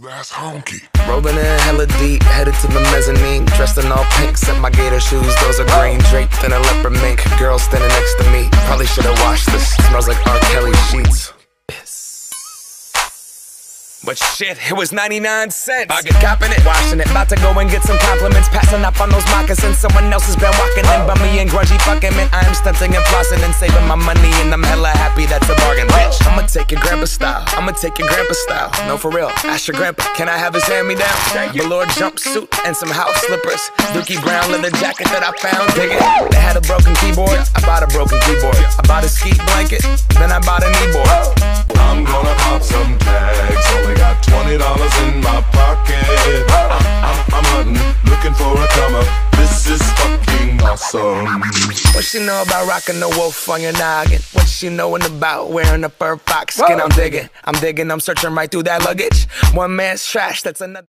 That's honky. Rolling in hella deep, headed to the mezzanine. Dressed in all pink, set my gator shoes, those are green. Draped in a leopard mink, girl standing next to me. Probably should've washed this. Smells like R. Kelly sheets. But shit, it was 99 cents. I get copping it, washing it. About to go and get some compliments. Passing up on those moccasins. Someone else has been walking in. Bummy and grungy fucking man. I am stunting and flossing and saving my money. And I'm hella take your grandpa style. I'ma take your grandpa style. No, for real. Ask your grandpa, can I have his hand me down? Velour jumpsuit and some house slippers. Dookie Brown leather jacket that I found. Dig it. They had a broken keyboard. I bought a broken keyboard. I bought a ski blanket. Then I bought a kneeboard. I'm gonna pop some tags. Only got twenty dollars in my pocket. I'm, I'm, I'm hunting, looking for a comer. This is fucking awesome. What she know about rocking the wolf on your noggin? She knowin' about wearing a fur fox skin? I'm digging, I'm digging, I'm searching right through that luggage. One man's trash, that's another.